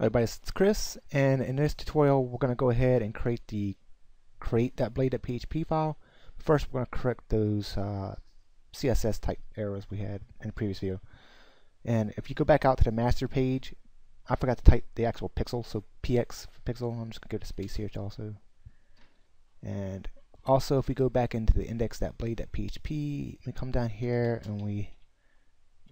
Everybody, it's Chris, and in this tutorial, we're going to go ahead and create the create that create.blade.php file. First, we're going to correct those uh, CSS type errors we had in the previous video. And if you go back out to the master page, I forgot to type the actual pixel, so px pixel. I'm just going to give it a space here also. And also, if we go back into the index.blade.php, we come down here and we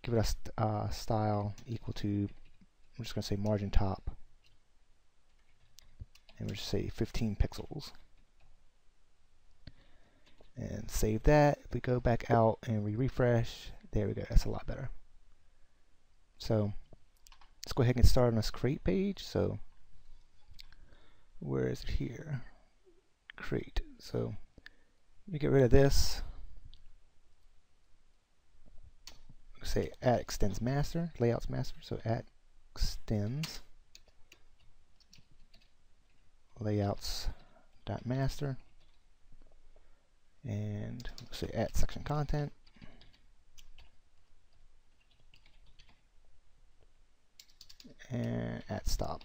give it a st uh, style equal to I'm just going to say margin top. And we'll just say 15 pixels. And save that. If we go back out and we refresh there we go. That's a lot better. So let's go ahead and get started on this create page. So where is it here? Create. So we get rid of this. Say add extends master layouts master. So add extends layouts dot master and we'll say add section content. And add stop.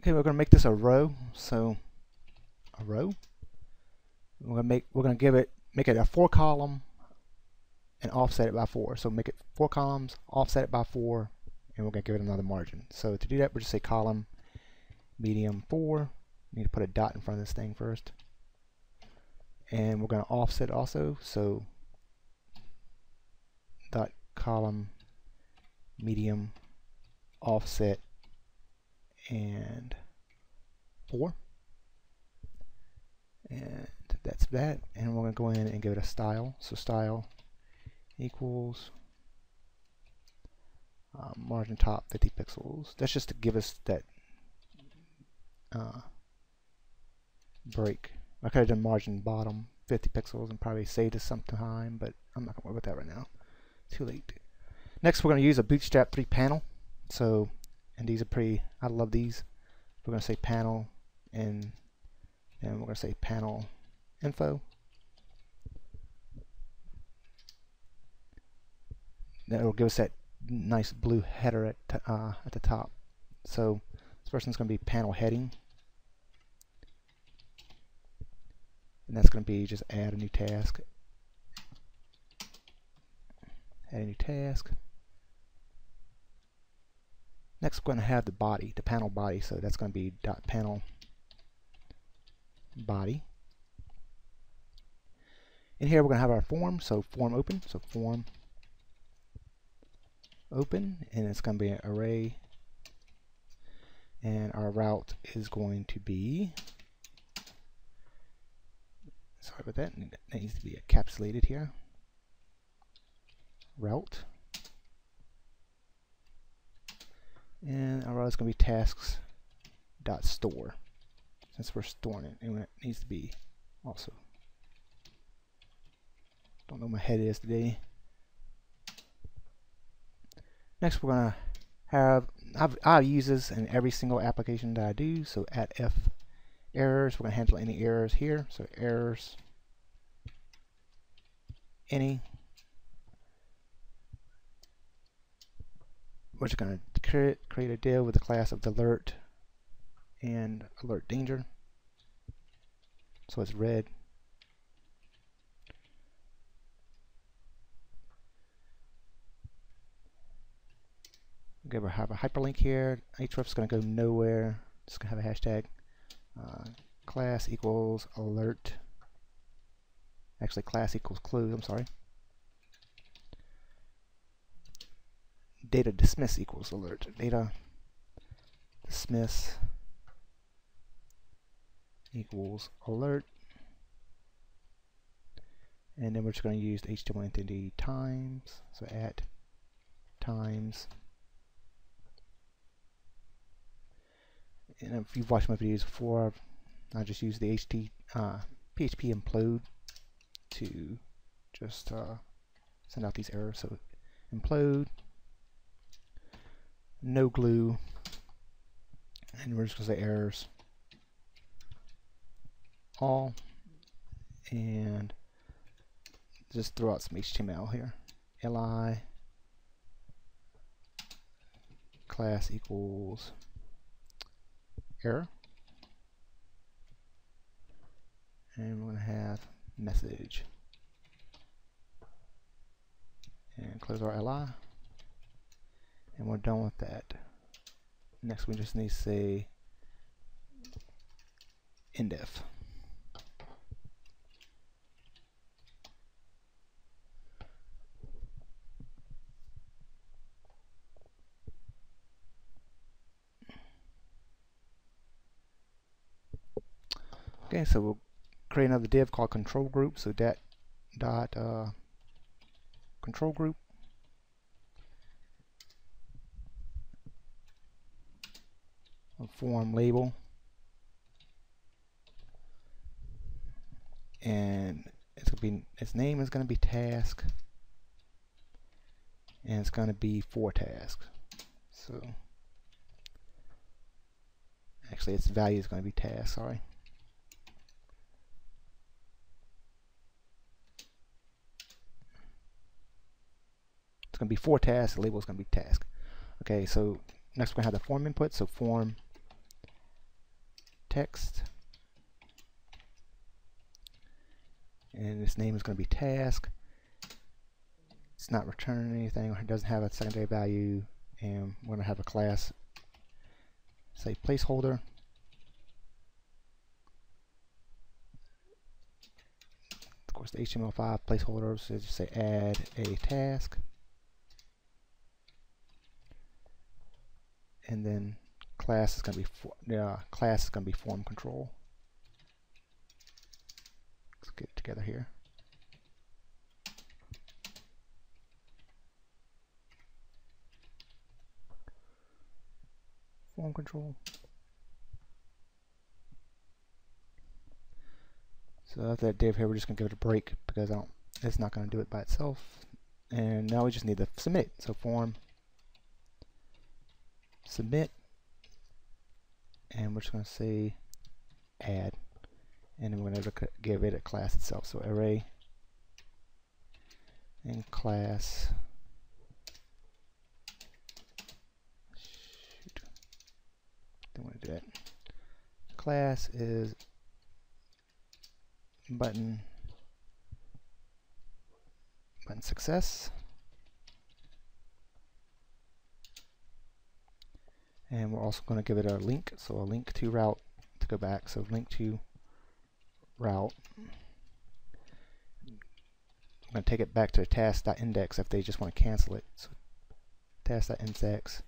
Okay we're gonna make this a row so a row. We're gonna make we're gonna give it make it a four column and offset it by 4. So make it 4 columns, offset it by 4, and we're going to give it another margin. So to do that, we'll just say column medium 4. We need to put a dot in front of this thing first. And we're going to offset also, so dot column medium offset and 4 and that's that and we're going to go in and give it a style so style equals uh, margin top 50 pixels. That's just to give us that uh, break. I could have done margin bottom 50 pixels and probably saved us some time, but I'm not going to worry about that right now. Too late. Next, we're going to use a Bootstrap 3 panel. So, and these are pretty, I love these. We're going to say panel and, and we're going to say panel info. Will give us that nice blue header at, uh, at the top. So this first one's going to be panel heading. And that's going to be just add a new task. Add a new task. Next we're going to have the body, the panel body. So that's going to be dot panel body. In here we're going to have our form, so form open, so form open and it's going to be an array. And our route is going to be sorry about that that needs to be encapsulated here. Route. And our route is going to be tasks dot store. Since we're storing it and it needs to be also. Don't know my head is today Next, we're going to have, I've, i use this in every single application that I do. So at F errors, we're going to handle any errors here. So errors, any. We're just going to create, create a div with the class of alert and alert danger. So it's red, we have a hyperlink here. href is going to go nowhere. Just going to have a hashtag. Uh, class equals alert. Actually, class equals clue. I'm sorry. Data dismiss equals alert. Data dismiss equals alert. And then we're just going to use the HTML entity times. So at times and if you've watched my videos before, I just use the HT, uh, PHP implode to just uh, send out these errors. So implode, no glue, and we're just going to say errors all, and just throw out some HTML here. li class equals error. And we're going to have message. And close our li. And we're done with that. Next we just need to say endif. Okay, so we'll create another div called control group. So that dot uh, control group. A form label. And it's gonna be its name is gonna be task. And it's gonna be for tasks. So actually its value is gonna be task, sorry. It's going to be four tasks. The label is going to be task. Okay, so next we're going to have the form input. So form text. And this name is going to be task. It's not returning anything. It doesn't have a secondary value. And we're going to have a class, say placeholder. Of course, the HTML5 placeholder so say add a task. And then class is going to be for, class is going to be form control. Let's get it together here. Form control. So after that div here, we're just going to give it a break because I don't, it's not going to do it by itself. And now we just need to submit. So form submit. And we're just going to say add. And then we're going to give it a class itself. So array and class. Shoot. Don't want to do that. Class is button button success and we're also going to give it a link so a link to route to go back. So link to route. I'm going to take it back to task.index if they just want to cancel it. So task.index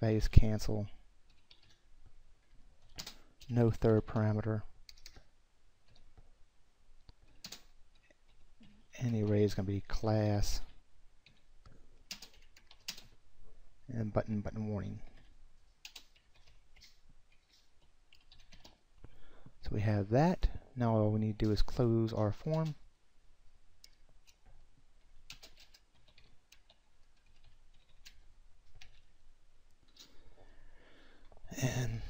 values cancel. No third parameter. And the array is going to be class. And button button warning So we have that. Now all we need to do is close our form. And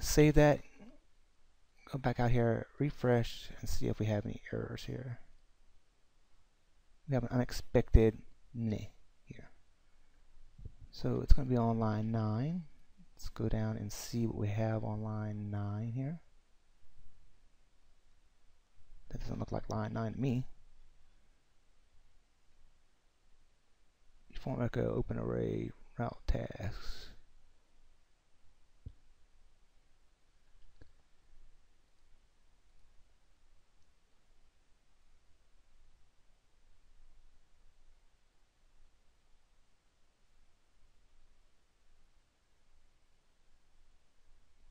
save that. Go back out here, refresh, and see if we have any errors here. We have an unexpected ne here. So it's going to be on line 9. Let's go down and see what we have on line 9 here. That doesn't look like line 9 to me. Form echo open array route tasks.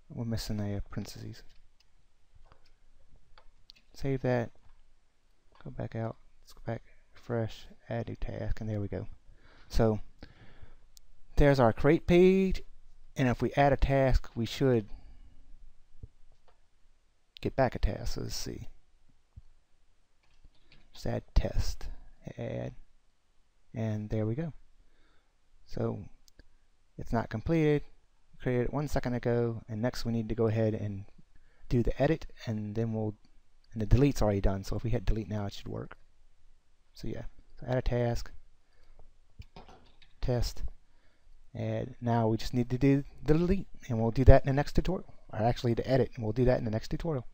We're missing a parentheses save that, go back out, let's go back, refresh, add new task, and there we go. So there's our create page, and if we add a task, we should get back a task. So let's see. Just add test, add, and there we go. So it's not completed. Created one second ago, and next we need to go ahead and do the edit, and then we'll and the delete's already done so if we hit delete now it should work so yeah so add a task test And now we just need to do the delete, and we'll do that in the next tutorial. Or actually, to edit, and we'll do that in the next tutorial.